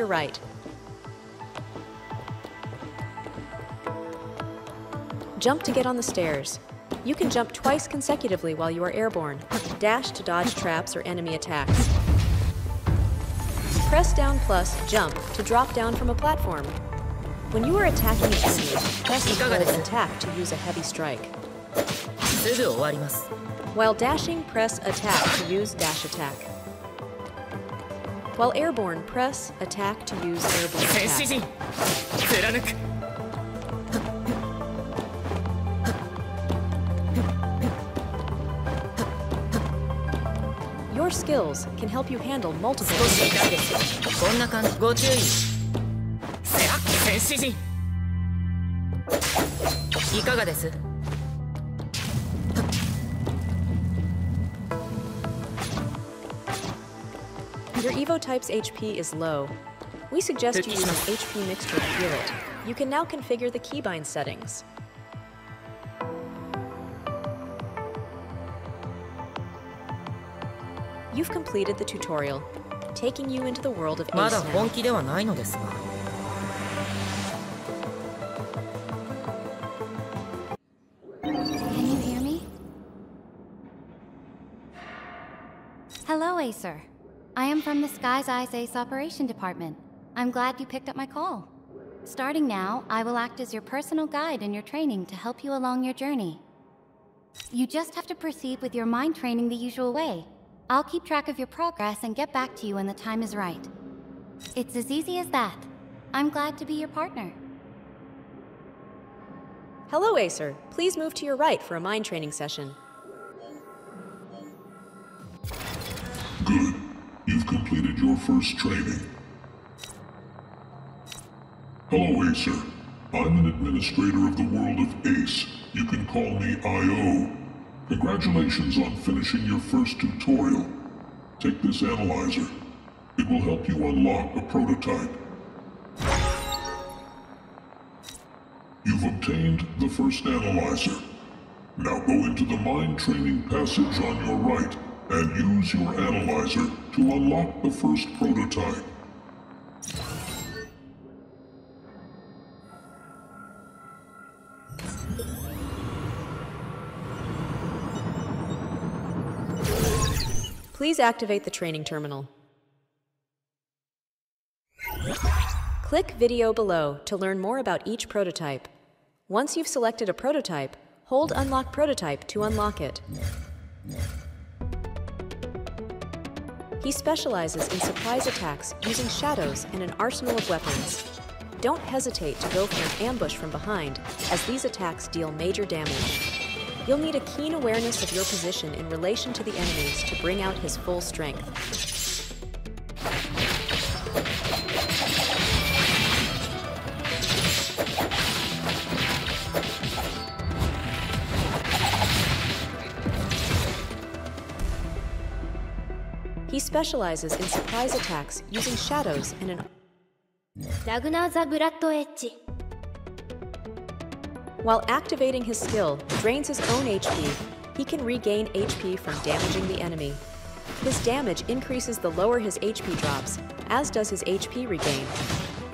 You're right. Jump to get on the stairs. You can jump twice consecutively while you are airborne. Dash to dodge traps or enemy attacks. Press down plus jump to drop down from a platform. When you are attacking an enemy, press and attack to use a heavy strike. While dashing, press attack to use dash attack. While airborne, press attack to use airborne 戦士 attack. 陣貫く Your skills can help you handle multiple 少し enemies. 痛いですこんな感じご注意せや戦士陣いかがです your Evotype's HP is low, we suggest using you use an HP mixture to heal it. You can now configure the keybind settings. You've completed the tutorial, taking you into the world of Ace now. Hello, Acer. I am from the Sky's Eyes Ace Operation Department. I'm glad you picked up my call. Starting now, I will act as your personal guide in your training to help you along your journey. You just have to proceed with your mind training the usual way. I'll keep track of your progress and get back to you when the time is right. It's as easy as that. I'm glad to be your partner. Hello, Acer. Please move to your right for a mind training session. Your first training. Hello, Acer. I'm an administrator of the world of Ace. You can call me I.O. Congratulations on finishing your first tutorial. Take this analyzer. It will help you unlock a prototype. You've obtained the first analyzer. Now go into the mind training passage on your right and use your analyzer to unlock the first prototype. Please activate the training terminal. Click video below to learn more about each prototype. Once you've selected a prototype, hold Unlock Prototype to unlock it. He specializes in surprise attacks using shadows and an arsenal of weapons. Don't hesitate to go for an ambush from behind, as these attacks deal major damage. You'll need a keen awareness of your position in relation to the enemies to bring out his full strength. specializes in surprise attacks using shadows and an. While activating his skill drains his own HP, he can regain HP from damaging the enemy. His damage increases the lower his HP drops, as does his HP regain.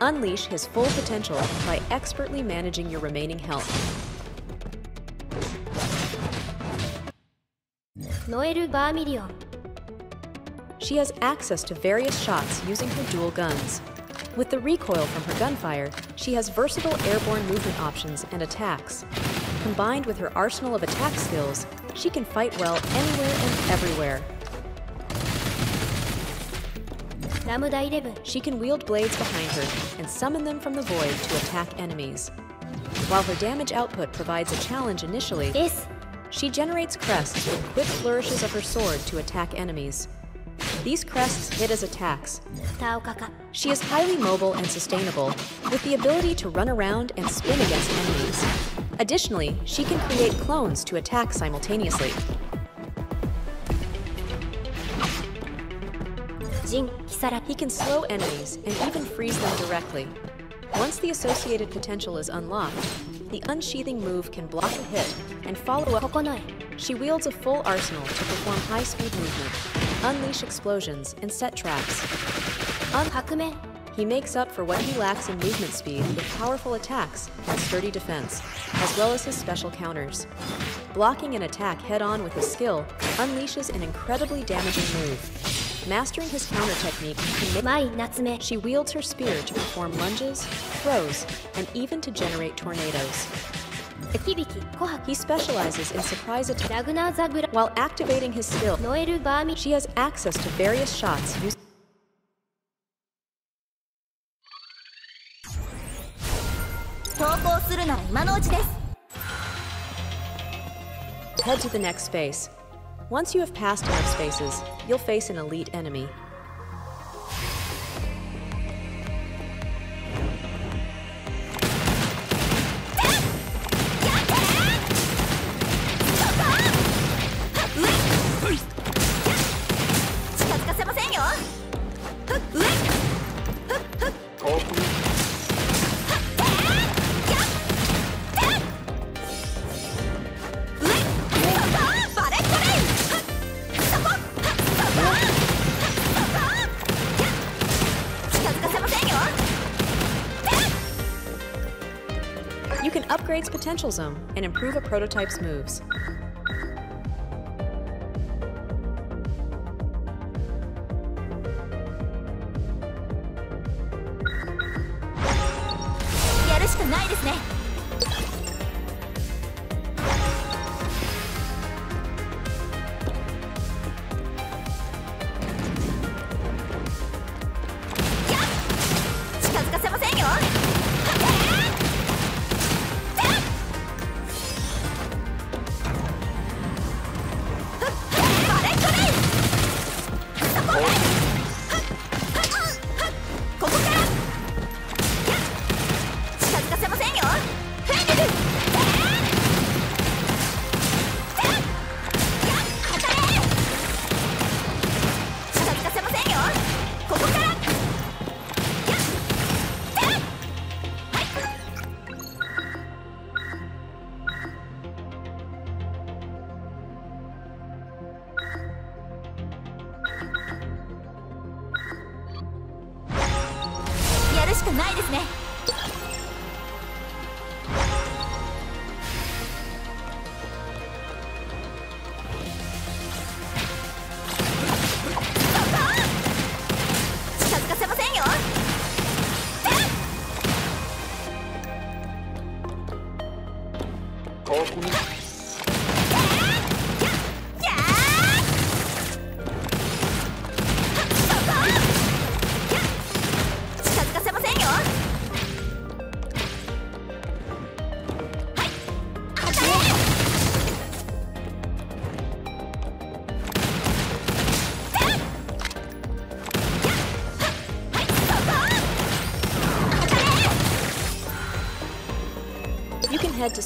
Unleash his full potential by expertly managing your remaining health. Noel Vermillion she has access to various shots using her dual guns. With the recoil from her gunfire, she has versatile airborne movement options and attacks. Combined with her arsenal of attack skills, she can fight well anywhere and everywhere. She can wield blades behind her and summon them from the void to attack enemies. While her damage output provides a challenge initially, she generates crests with quick flourishes of her sword to attack enemies. These crests hit as attacks. She is highly mobile and sustainable, with the ability to run around and spin against enemies. Additionally, she can create clones to attack simultaneously. He can slow enemies and even freeze them directly. Once the associated potential is unlocked, the unsheathing move can block a hit and follow up. She wields a full arsenal to perform high-speed movement, unleash explosions, and set traps. On Hakumen, he makes up for what he lacks in movement speed with powerful attacks and sturdy defense, as well as his special counters. Blocking an attack head-on with his skill unleashes an incredibly damaging move, Mastering his counter technique, she wields her spear to perform lunges, throws, and even to generate tornadoes. Akibiki. Kohaku specializes in surprise attacks while activating his skill. Noeru Bami. She has access to various shots using Head to the next space. Once you have passed enough spaces, you'll face an elite enemy. You can upgrade its potential zone and improve a prototype's moves. しかないですね。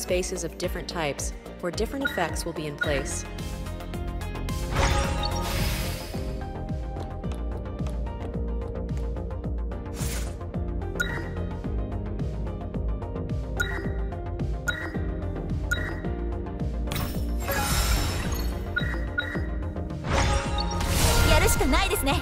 spaces of different types, where different effects will be in place. Yes やるしかないですね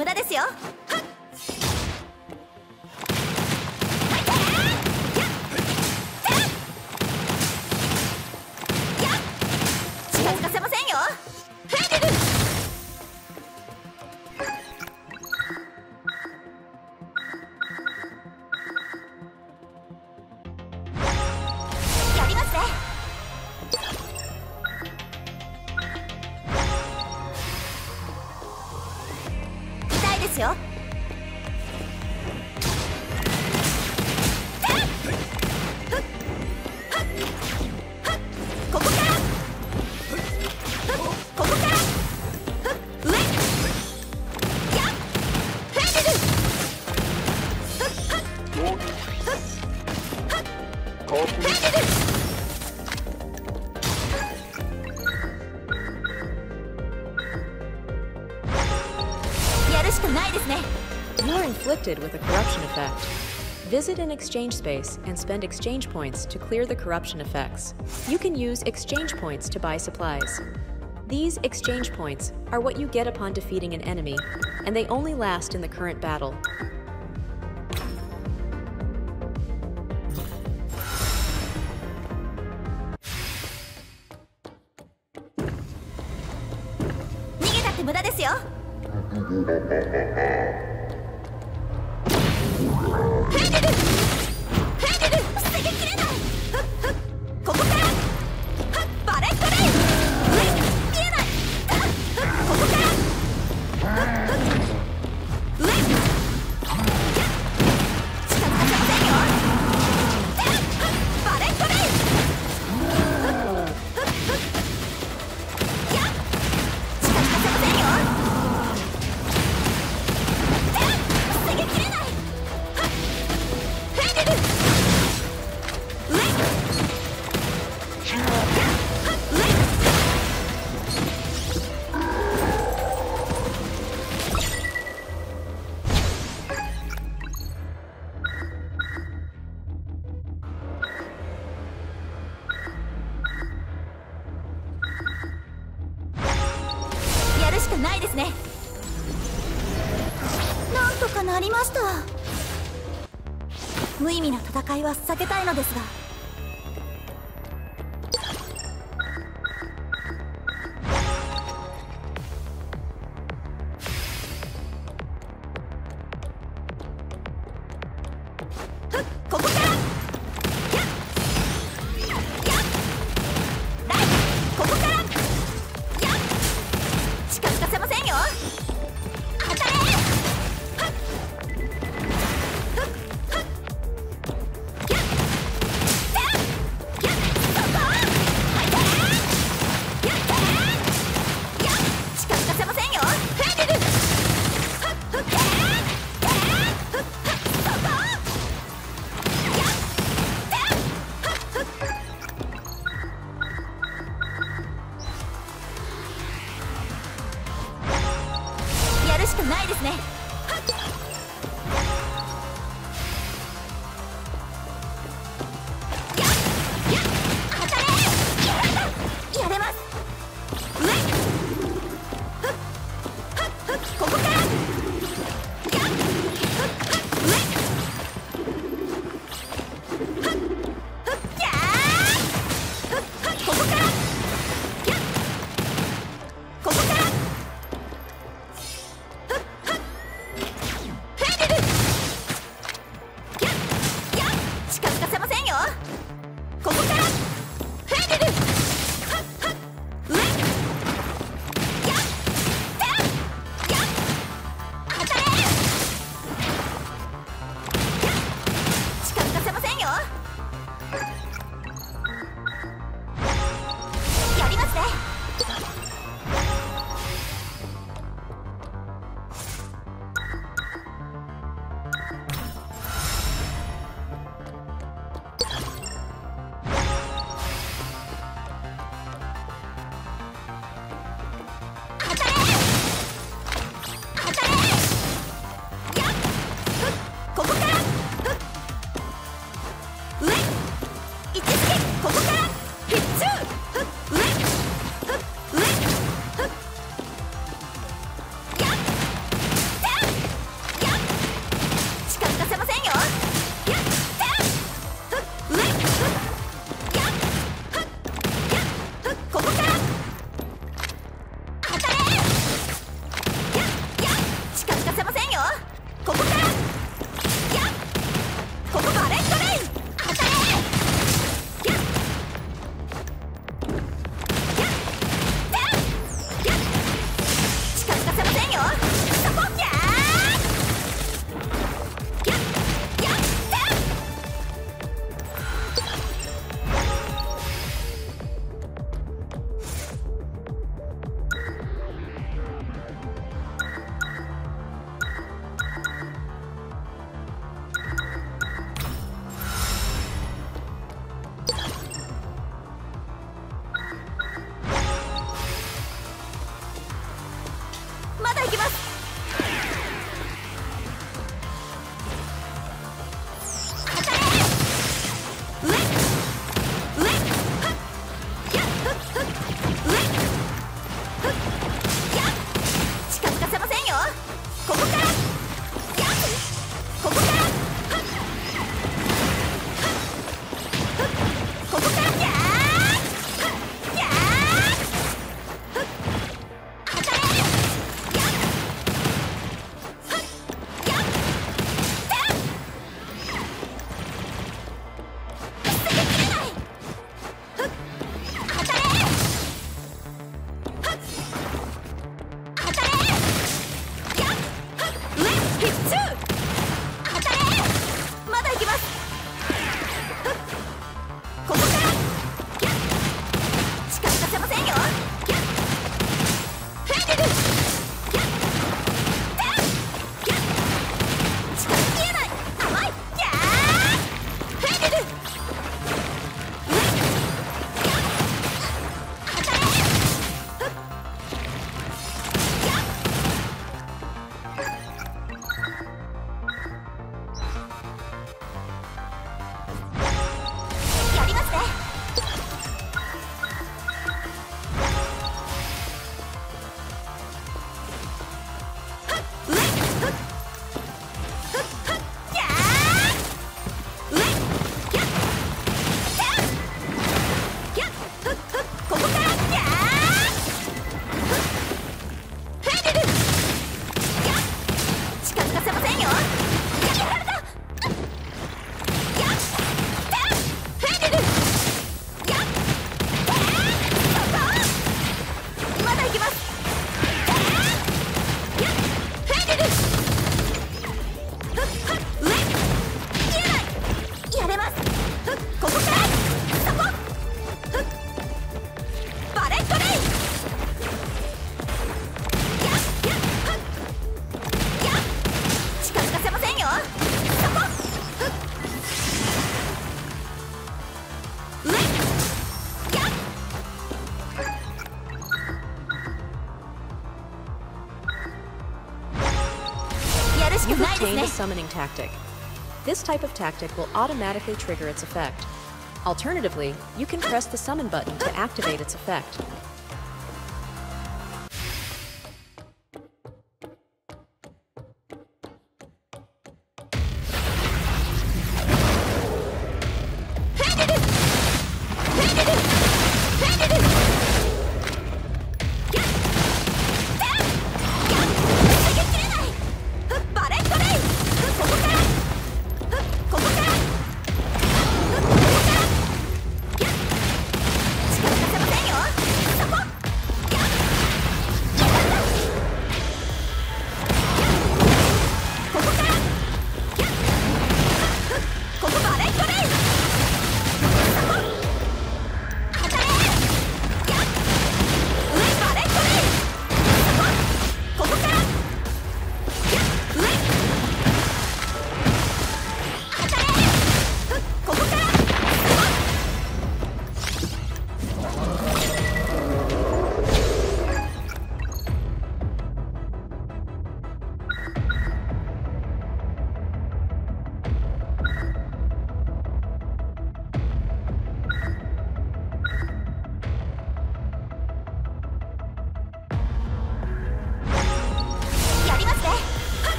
無駄ですよ。with a corruption effect. Visit an exchange space and spend exchange points to clear the corruption effects. You can use exchange points to buy supplies. These exchange points are what you get upon defeating an enemy, and they only last in the current battle. かないですね。なんとかなりました。無意味な戦いは避けたいのですが。Summoning tactic. This type of tactic will automatically trigger its effect. Alternatively, you can press the summon button to activate its effect.